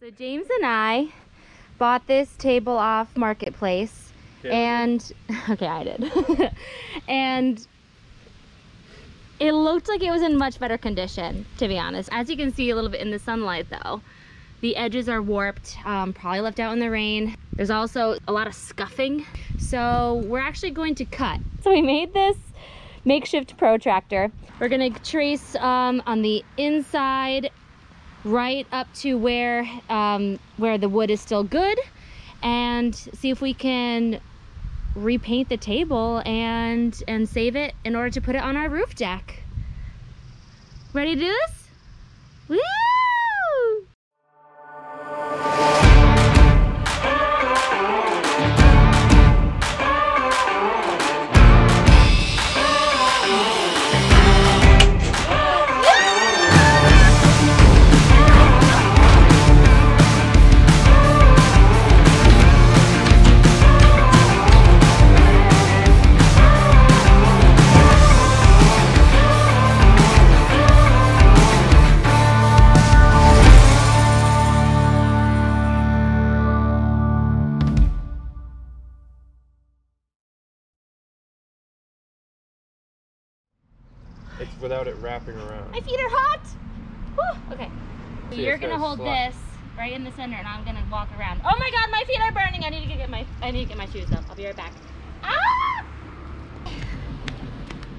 So James and I bought this table off Marketplace and okay, I did. and it looked like it was in much better condition, to be honest. As you can see a little bit in the sunlight though, the edges are warped, um, probably left out in the rain. There's also a lot of scuffing. So we're actually going to cut. So we made this makeshift protractor. We're gonna trace um, on the inside right up to where um, where the wood is still good and see if we can repaint the table and and save it in order to put it on our roof deck. Ready to do this? Woo! Without it wrapping around. My feet are hot. Whew. Okay. So See, you're gonna hold slide. this right in the center, and I'm gonna walk around. Oh my God, my feet are burning. I need to get my I need to get my shoes up. I'll be right back. Ah!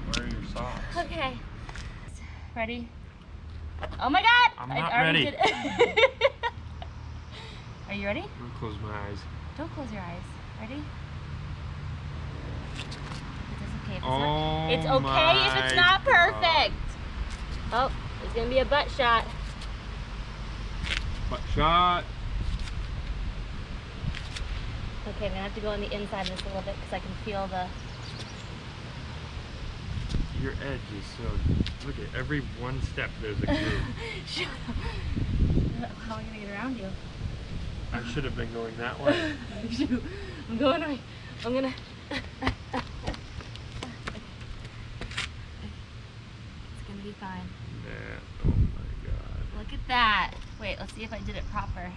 Where are your socks? Okay. Ready? Oh my God! I'm not ready. did- are you ready? I'm gonna close my eyes. Don't close your eyes. Ready? It's okay if it's Oh not. It's okay if it's not God. perfect. Oh, it's gonna be a butt shot. Butt shot. Okay, I'm gonna have to go on the inside of this a little bit because I can feel the. Your edge is so. Look at every one step. There's a groove. Shut up. How am I gonna get around you? I should have been going that way. I'm going. I'm gonna be fine. Nah. Oh my god. Look at that. Wait, let's see if I did it proper.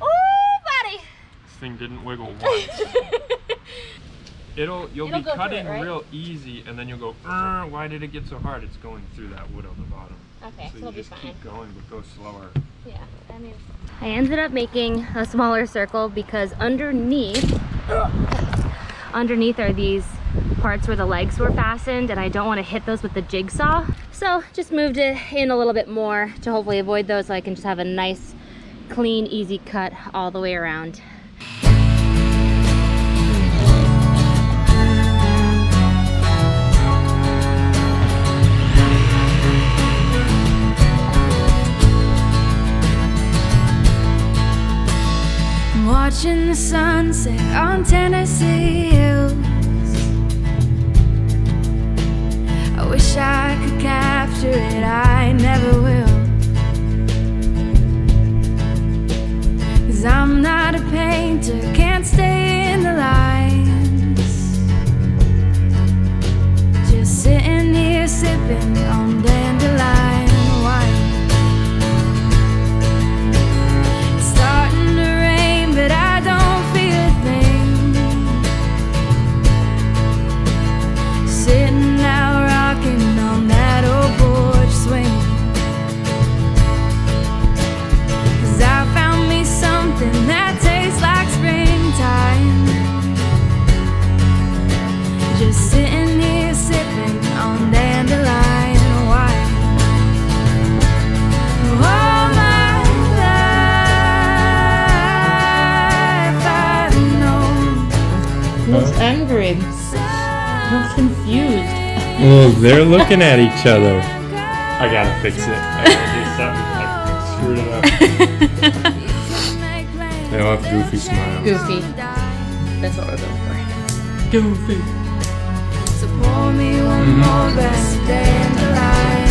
Oh, buddy! This thing didn't wiggle once. It'll. You'll It'll be cutting it, right? real easy, and then you'll go. "Uh, Why did it get so hard? It's going through that wood on the bottom. Okay, so so it'll you just fine. keep going, but go slower. Yeah, I mean. I ended up making a smaller circle because underneath, underneath are these parts where the legs were fastened and I don't want to hit those with the jigsaw. So just moved it in a little bit more to hopefully avoid those so I can just have a nice, clean, easy cut all the way around. Watching the sunset on Tennessee wish I could capture it, I never will. Cause I'm not a painter, can't stay in the lines. Just sitting here sipping on dandelion Oh, they're looking at each other. I gotta fix it. I gotta do something. I screwed it up. They all have goofy smiles. Goofy. That's what we're going for. Goofy. So pour me one mm-hmm. more glass of dandelion wine.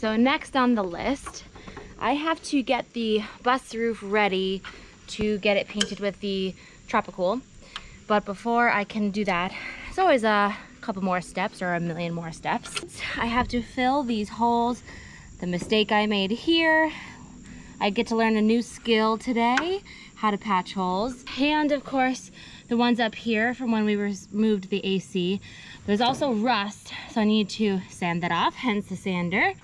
So next on the list, I have to get the bus roof ready to get it painted with the Tropicool. But before I can do that, it's always a couple more steps or a million more steps. I have to fill these holes. The mistake I made here, I get to learn a new skill today, how to patch holes. And of course, the ones up here from when we removed the AC. There's also rust, so I need to sand that off, hence the sander.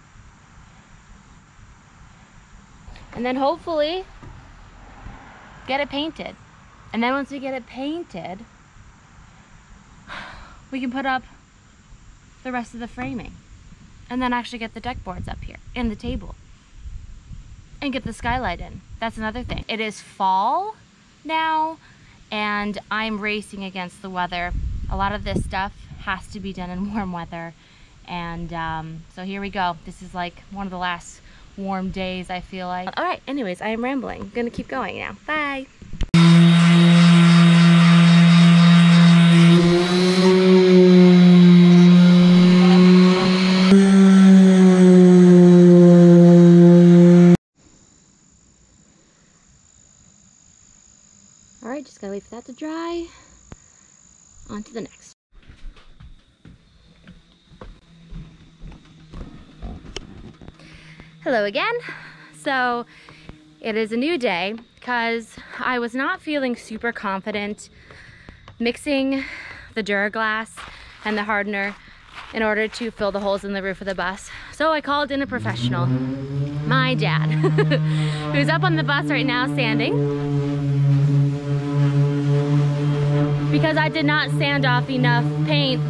And then hopefully get it painted. And then once we get it painted, we can put up the rest of the framing. And then actually get the deck boards up here and the table. And get the skylight in. That's another thing. It is fall now and I'm racing against the weather. A lot of this stuff has to be done in warm weather. And um, so here we go. This is like one of the last warm days, I feel like. All right, anyways, I am rambling. I'm gonna keep going now. Bye. All right, just gotta wait for that to dry. On to the next. Hello again. So it is a new day because I was not feeling super confident mixing the Duraglas and the hardener in order to fill the holes in the roof of the bus. So I called in a professional, my dad, who's up on the bus right now sanding because I did not sand off enough paint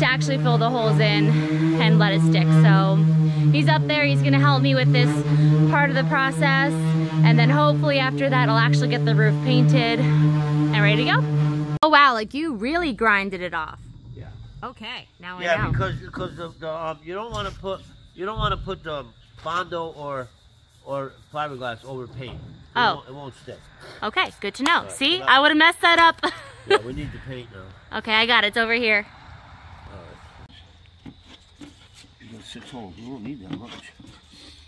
to actually fill the holes in and let it stick. So he's up there, he's gonna help me with this part of the process. And then hopefully after that, I'll actually get the roof painted and ready to go. Oh wow, like you really grinded it off. Yeah. Okay, now I Yeah, know. because because the, the um, you don't want to put you don't want to put the bondo or or fiberglass over paint. It Oh. won't, it won't stick. Okay, good to know. Alright, See, so I would have messed that up. Yeah, we need the paint now. okay, I got it. It's over here. You got six holes. You don't need that much.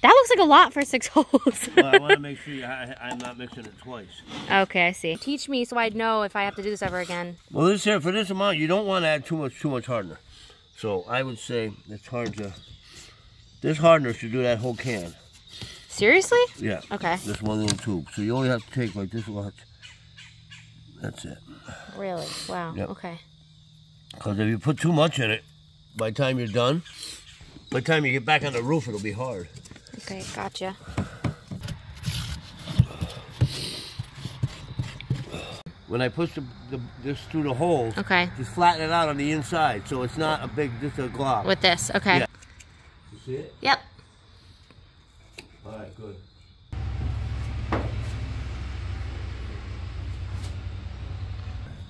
That looks like a lot for six holes. Well, I want to make sure you, I, I'm not mixing it twice. okay, I see. Teach me so I'd know if I have to do this ever again. Well, this here for this amount, you don't want to add too much too much hardener. So I would say it's hard to. This hardener should do that whole can. Seriously? Yeah. Okay. This one little tube. So you only have to take like this much. That's it. Really? Wow. Yep. Okay. Because if you put too much in it, by the time you're done, by the time you get back on the roof, it'll be hard. Okay, gotcha. When I push the, the, this through the holes, Okay. just flatten it out on the inside, so it's not a big, just a glob. With this, okay. Yeah. You see it? Yep. All right, good.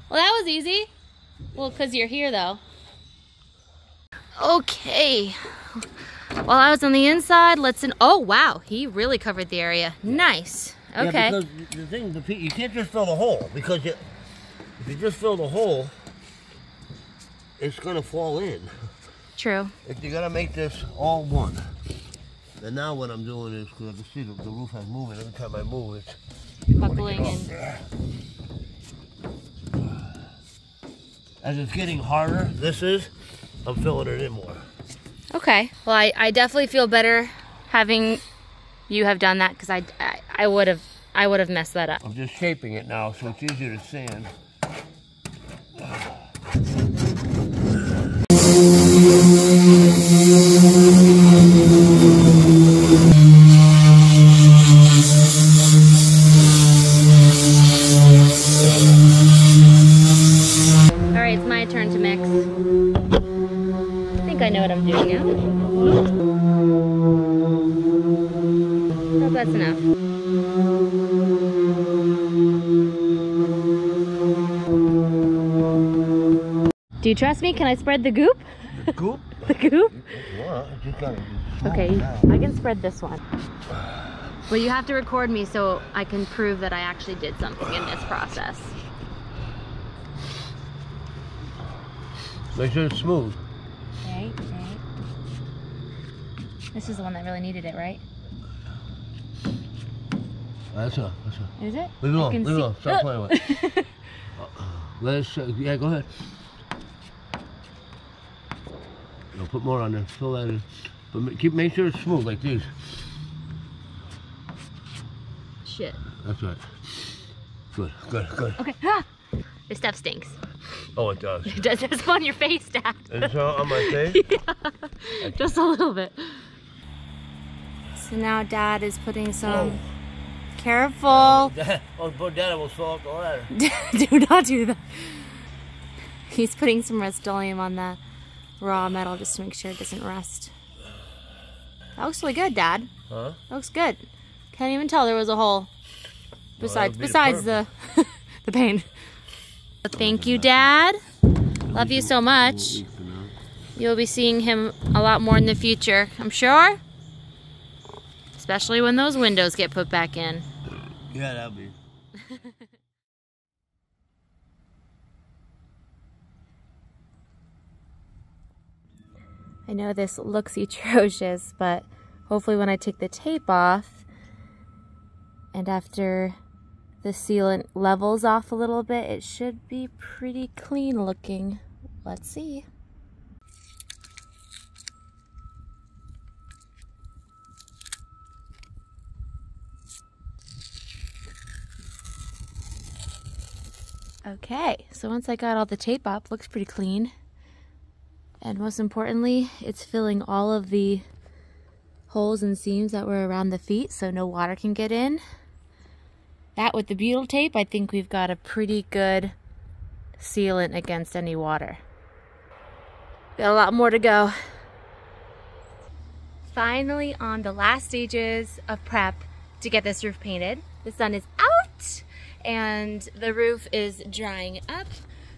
Well, that was easy. Well, because you're here, though. Okay. While I was on the inside, let's in. Oh, wow. He really covered the area. Nice. Okay. Yeah, because the thing, the, you can't just fill the hole because you, if you just fill the hole, it's gonna fall in. True. If you gotta make this all one. And now what I'm doing is, because I see the, the roof has moving. Every time I move, it's Buckling in. as it's getting harder. This is, I'm filling it in more. Okay. Well, I, I definitely feel better having you have done that because I, I, I would have I would have messed that up. I'm just shaping it now, so it's easier to sand. All trust me? Can I spread the goop? The goop? The goop? Well, you just gotta smooth Okay. I can spread this one. Well, you have to record me so I can prove that I actually did something in this process. Make sure it's smooth. Okay. This is the one that really needed it, right? That's enough. That's enough. Is it? Leave it alone. Leave it alone. Stop playing with it. Let's. Uh, yeah, go ahead. No, put more on there. Fill that in. But keep make sure it's smooth like these. Shit. That's right. Good. Good. Good. Okay. Ah! This stuff stinks. Oh, it does. It does this on your face, Dad. It's all on my face. Just a little bit. So now Dad is putting some. Careful. Dad, oh, poor Dad almost fell off the ladder. do not do that. He's putting some Rust-Oleum on the raw metal just to make sure it doesn't rust. That looks really good, Dad. Huh? That looks good. Can't even tell there was a hole. Besides, would be the besides the the paint. Thank you, Dad. Love you so much. You'll be seeing him a lot more in the future, I'm sure. Especially when those windows get put back in. Yeah, that'll be. I know this looks atrocious, but hopefully when I take the tape off and after the sealant levels off a little bit, it should be pretty clean looking. Let's see. Okay, so once I got all the tape up, looks pretty clean. And most importantly, it's filling all of the holes and seams that were around the feet so no water can get in. That with the butyl tape, I think we've got a pretty good sealant against any water. Got a lot more to go. Finally on the last stages of prep to get this roof painted. The sun is out and the roof is drying up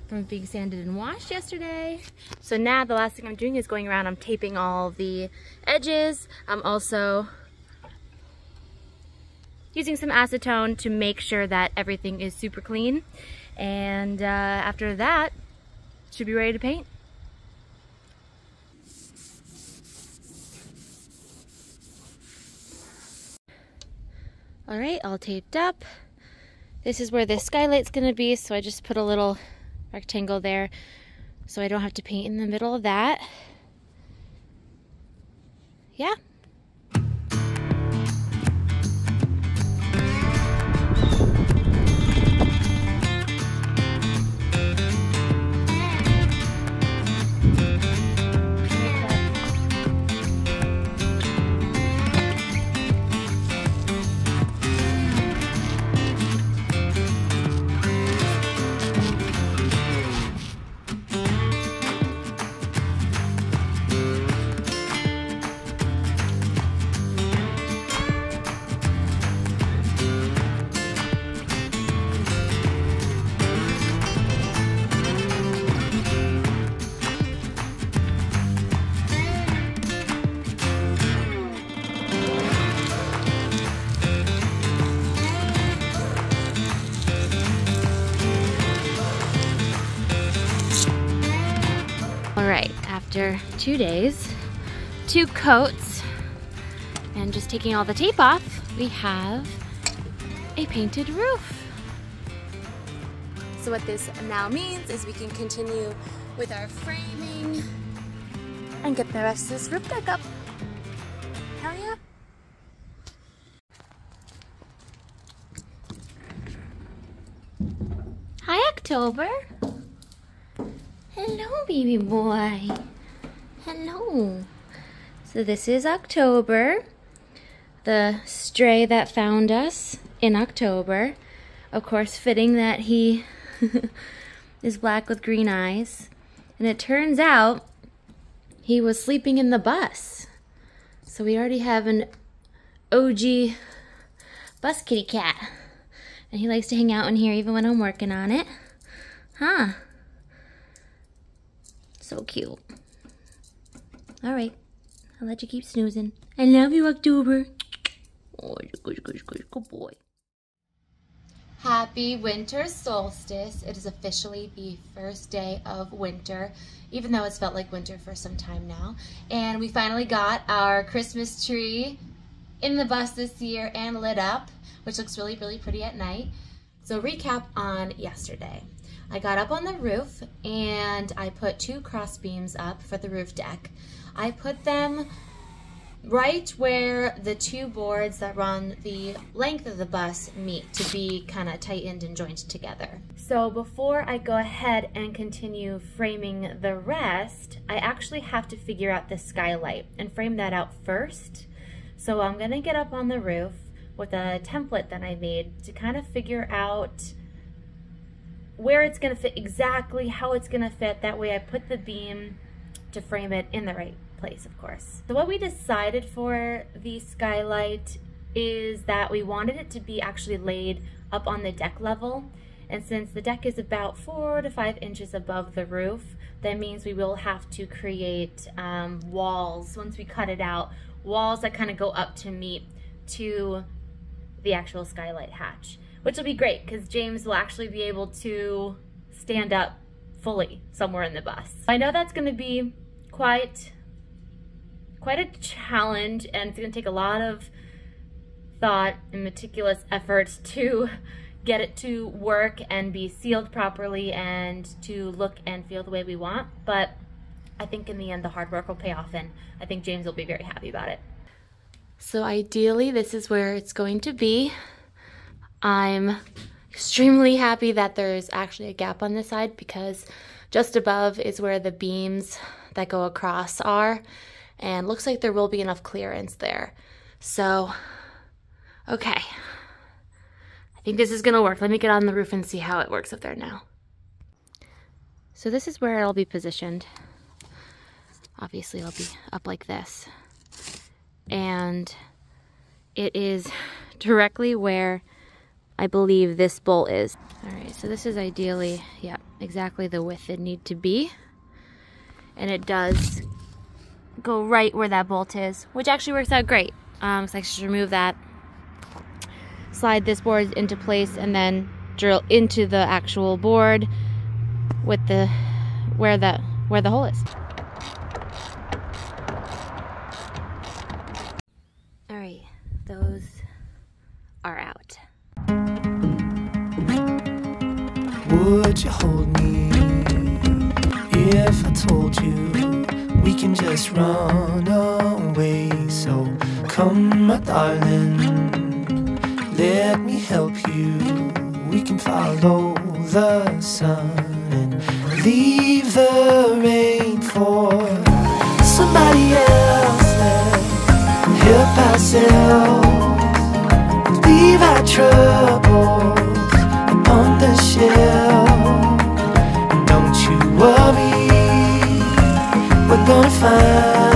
from being sanded and washed yesterday. So now the last thing I'm doing is going around, I'm taping all the edges. I'm also using some acetone to make sure that everything is super clean. And uh, after that, should be ready to paint. All right, all taped up. This is where the skylight's gonna be, so I just put a little rectangle there so I don't have to paint in the middle of that. Yeah. Two days, two coats, and just taking all the tape off, we have a painted roof. So what this now means is we can continue with our framing and get the rest of this roof deck up. Hell yeah. Hi, October. Hello, baby boy. Hello. So this is October, the stray that found us in October. Of course, fitting that he is black with green eyes. And it turns out he was sleeping in the bus. So we already have an OG bus kitty cat. And he likes to hang out in here even when I'm working on it. Huh. So cute. All right. I'll let you keep snoozing. I love you, October. Oh, you're good, good, good, good boy. Happy winter solstice. It is officially the first day of winter, even though it's felt like winter for some time now. And we finally got our Christmas tree in the bus this year and lit up, which looks really, really pretty at night. So recap on yesterday. I got up on the roof and I put two cross beams up for the roof deck. I put them right where the two boards that run the length of the bus meet to be kind of tightened and joined together. So before I go ahead and continue framing the rest, I actually have to figure out the skylight and frame that out first. So I'm gonna get up on the roof with a template that I made to kind of figure out where it's going to fit exactly, how it's going to fit. That way I put the beam to frame it in the right place, of course. So what we decided for the skylight is that we wanted it to be actually laid up on the deck level. And since the deck is about four to five inches above the roof, that means we will have to create um, walls once we cut it out, walls that kind of go up to meet to the actual skylight hatch which will be great because James will actually be able to stand up fully somewhere in the bus. I know that's going to be quite quite a challenge and it's going to take a lot of thought and meticulous efforts to get it to work and be sealed properly and to look and feel the way we want. But I think in the end the hard work will pay off and I think James will be very happy about it. So ideally this is where it's going to be. I'm extremely happy that there's actually a gap on this side because just above is where the beams that go across are and looks like there will be enough clearance there. So, okay. I think this is gonna work. Let me get on the roof and see how it works up there now. So this is where it'll be positioned. Obviously it'll be up like this. And it is directly where I believe this bolt is. All right, so this is ideally, yeah, exactly the width it need to be. And it does go right where that bolt is, which actually works out great. Um, so I should remove that, slide this board into place, and then drill into the actual board with the where the where the hole is. Just run away? So come, my darling, let me help you. We can follow the sun and leave the rain for somebody else. Help ourselves, leave our troubles we're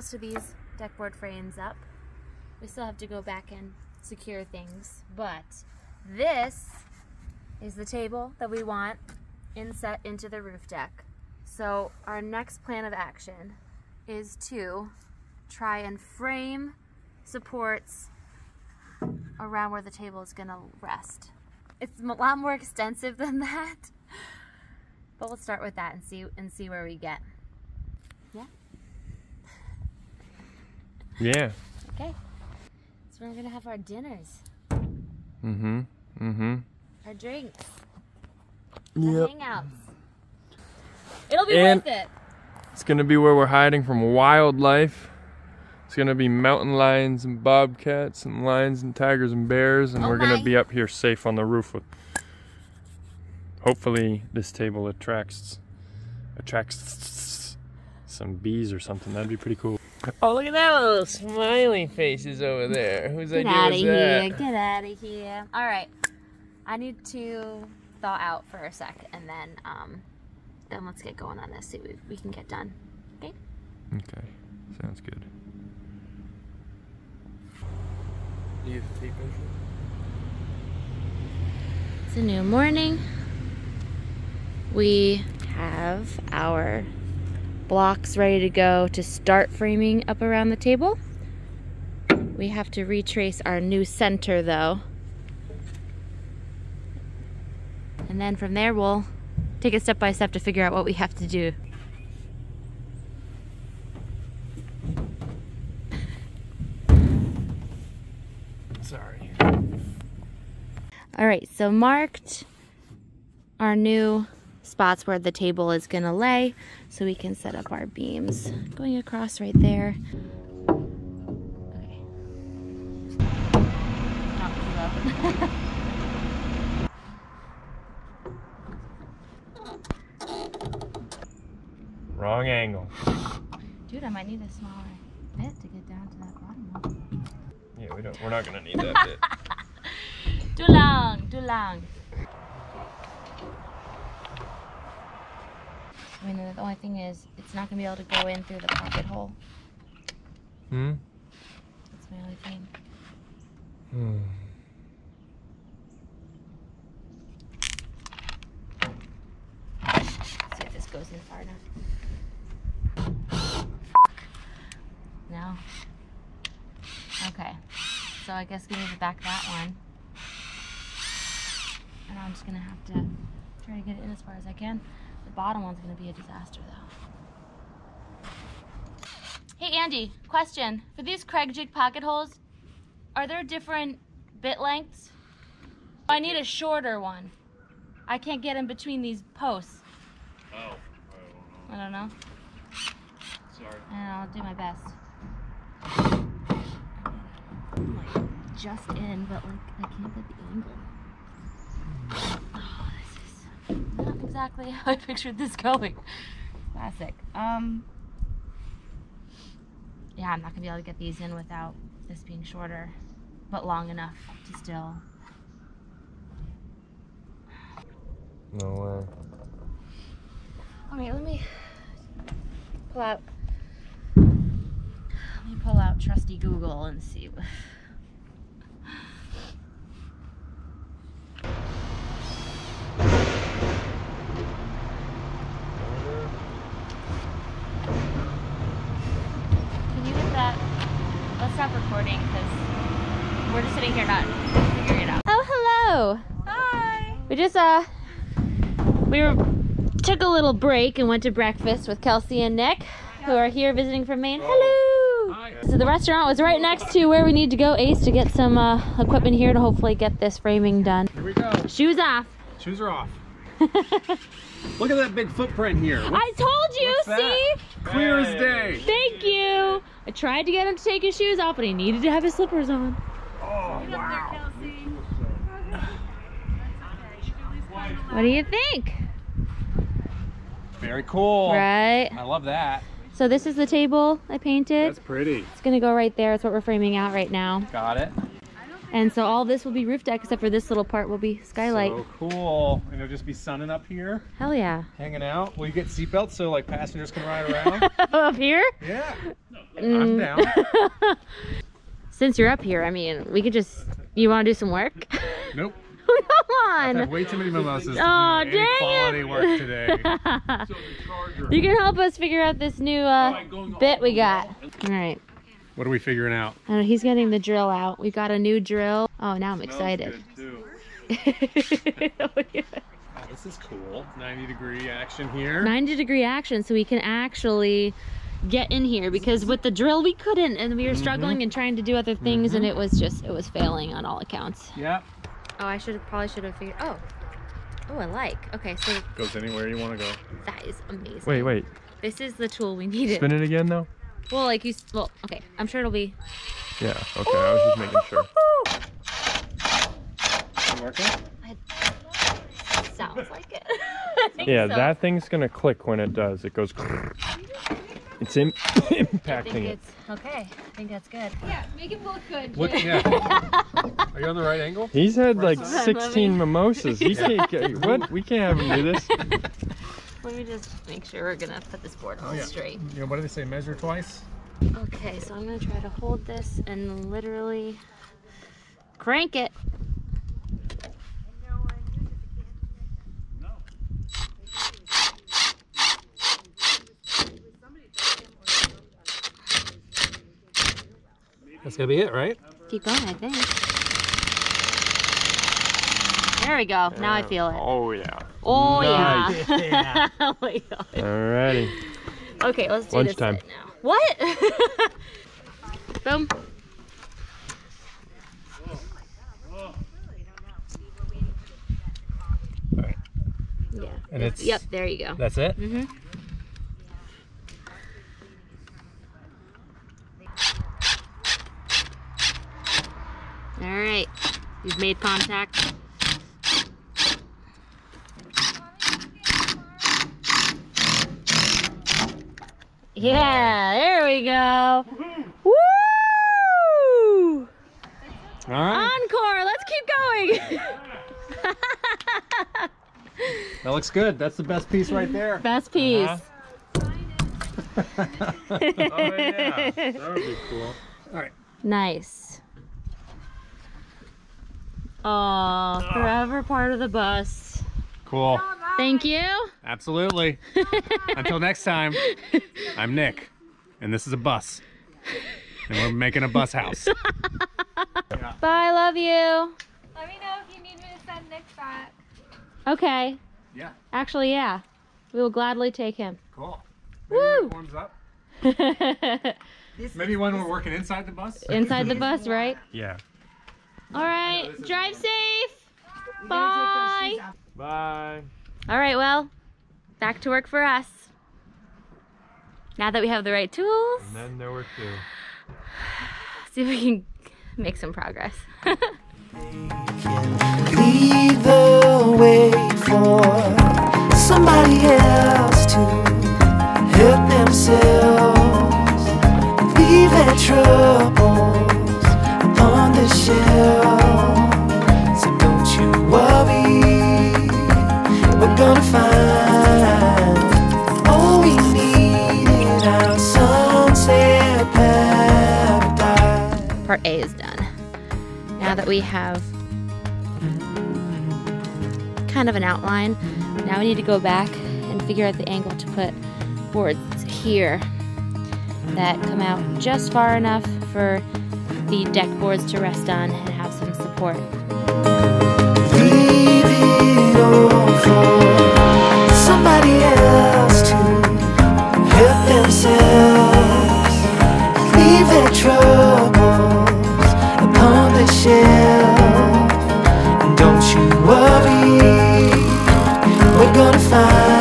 most of these deck board frames up. We still have to go back and secure things, but this is the table that we want inset into the roof deck. So our next plan of action is to try and frame supports around where the table is gonna rest. It's a lot more extensive than that, but we'll start with that and see and see where we get. Yeah. Okay. So we're gonna have our dinners, Mm-hmm. Mm-hmm. our drinks, Yep. our hangouts. It'll be And- worth it. It's gonna be where we're hiding from wildlife. It's gonna be mountain lions and bobcats and lions and tigers and bears, and Oh we're my. gonna be up here safe on the roof with. Hopefully, this table attracts attracts some bees or something. That'd be pretty cool. Oh, look at that little smiley faces over there. Whose Get out of here! Get out of here! All right, I need to thaw out for a sec, and then um, then let's get going on this. See what we, we can get done. Okay. Okay, sounds good. Do you have tape measure? It's a new morning. We have our blocks ready to go to start framing up around the table. We have to retrace our new center though. And then from there we'll take it step by step to figure out what we have to do. Sorry. All right, so marked our new spots where the table is gonna lay so we can set up our beams. Going across right there. Okay. Not too low. Wrong angle. Dude, I might need a smaller bit to get down to that bottom one. Yeah, we don't. We're not gonna need that bit. Too long, too long. I mean, the only thing is, it's not gonna be able to go in through the pocket hole. Hmm. That's my only thing. Hmm. see if this goes in far enough. No. Okay. So I guess we need to back that one. And I'm just gonna have to try to get it in as far as I can. The bottom one's gonna be a disaster though. Hey Andy, question. For these Kreg Jig pocket holes, are there different bit lengths? I need a shorter one. I can't get in between these posts. Oh. I don't know. Sorry. And I'll do my best. I'm like just in, but like I can't get the angle. Oh, this is not exactly how I pictured this going. Classic. Um. Yeah, I'm not gonna be able to get these in without this being shorter, but long enough to still. No way. All right, let me pull out. Let me pull out trusty Google and see. what- Can you get that? Let's stop recording because we're just sitting here not figuring it out. Oh, hello. Hi. We just uh, we were took a little break and went to breakfast with Kelsey and Nick, who are here visiting from Maine. Hello. So the restaurant was right next to where we need to go, Ace, to get some uh, equipment here to hopefully get this framing done. Here we go. Shoes off. Shoes are off. Look at that big footprint here. What- I told you. What's that? See? Clear as day. Thank you. I tried to get him to take his shoes off, but he needed to have his slippers on. What do you think? Very cool. Right. I love that. So this is the table I painted. That's pretty. It's gonna go right there. It's what we're framing out right now. Got it. And so all this will be roof deck except for this little part will be skylight. So cool. And it'll just be sunning up here, Hell yeah. hanging out. Will you get seatbelts so like passengers can ride around? Up here? yeah. I'm Mm. down. Since you're up here, I mean, we could just. You want to do some work? Nope. Come on. way too many mimosas Oh, dang quality it. work today. you can help us figure out this new uh, bit we got. All right. What are we figuring out? Know, he's getting the drill out. We got a new drill. Oh, now I'm excited. Oh, yeah. Oh, this is cool. 90 degree action here. 90 degree action so we can actually get in here because with the drill we couldn't and we were struggling and trying to do other things and it was just it was failing on all accounts. Yep. Oh, I should have probably should have figured. Oh, oh, I like. Okay, so Goes anywhere you want to go. that is amazing. Wait, wait. This is the tool we needed. Spin it again though? Well, like you. Well, okay. I'm sure it'll be. Yeah, okay, I was just making sure. Working? Sounds like it. Yeah, so. that thing's gonna click when it does. It goes. It's in, I think impacting it. it's okay. I think that's good. Yeah, make it look good. What? Jay. Yeah. Are you on the right angle? He's had like side. 16 mimosas. He can't get, what? We can't have him do this. Let me just make sure we're gonna put this board all yeah. straight. You know, what do they say? Measure twice? Okay, so I'm gonna try to hold this and literally crank it. That's gonna be it, right? Keep going, I think. There we go. Now I feel it. Oh, yeah. Oh Nice. yeah. oh my god. Alrighty. Okay, let's do Lunchtime. this bit now. What? Boom. Alright. Yeah. And it's- Yep, there you go. That's it? Mm-hmm. All right, you've made contact. Yeah, there we go. Woo! All right. Encore, let's keep going. That looks good. That's the best piece right there. Best piece. Uh-huh. Oh, yeah. That would be cool. All right. Nice. Oh, forever part of the bus. Cool. Thank you. Absolutely. Until next time, I'm Nick, and this is a bus. And we're making a bus house. Bye, love you. Let me know if you need me to send Nick back. Okay. Yeah. Actually, yeah. We will gladly take him. Cool. Woo! Warms up. Maybe when we're working inside the bus. Inside the bus, right? Yeah. All right. Drive safe. Bye. Bye. All right, well, back to work for us. Now that we have the right tools, And then there were two. see if we can make some progress. lead the way for somebody else to help themselves. Leave their troubles A is done. Now that we have kind of an outline, now we need to go back and figure out the angle to put boards here that come out just far enough for the deck boards to rest on and have some support. Leave it all And don't you worry, we're gonna find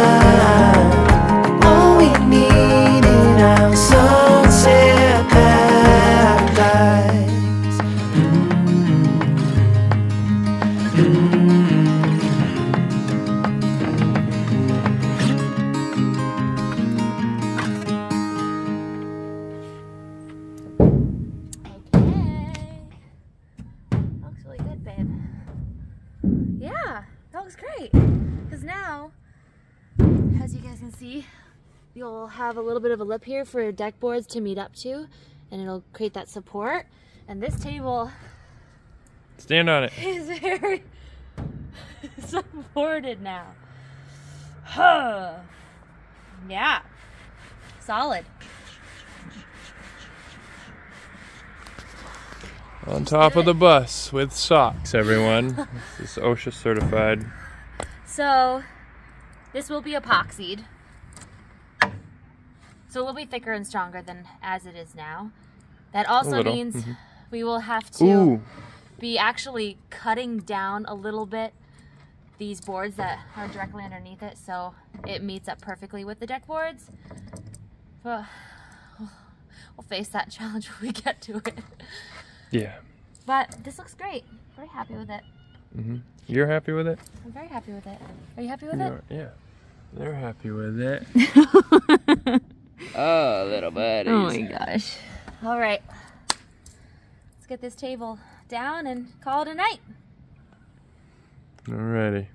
of a lip here for deck boards to meet up to, and it'll create that support. And this table Stand on it. is very supported now. Huh. Yeah. Solid. On top of the bus with socks, everyone. this is OSHA certified. So, this will be epoxied. So it will be thicker and stronger than as it is now. That also little, means mm-hmm. we will have to Ooh, be actually cutting down a little bit these boards that are directly underneath it so it meets up perfectly with the deck boards. But we'll face that challenge when we get to it. yeah. But this looks great. Very happy with it. Mm-hmm. You're happy with it? I'm very happy with it. Are you happy with You it? yeah. They're happy with it. Oh, little buddies. Oh my gosh. All right. Let's get this table down and call it a night. Alrighty.